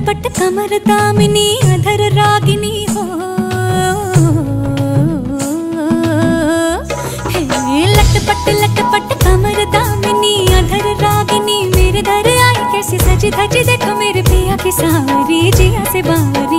लटपट कमर दामिनी, अधर रागिनी हो। हे लटपट लटपट कमर दामिनी, अधर रागिनी, मेरे दर आई कैसी सज धज, देखो मेरे पिया की सावरी, जिया से बावरी।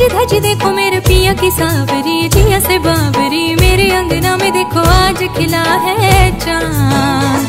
धज धज देखो मेरे पिया की सावरी, जिया से बाबरी मेरे अंगना में देखो आज खिला है चाँद।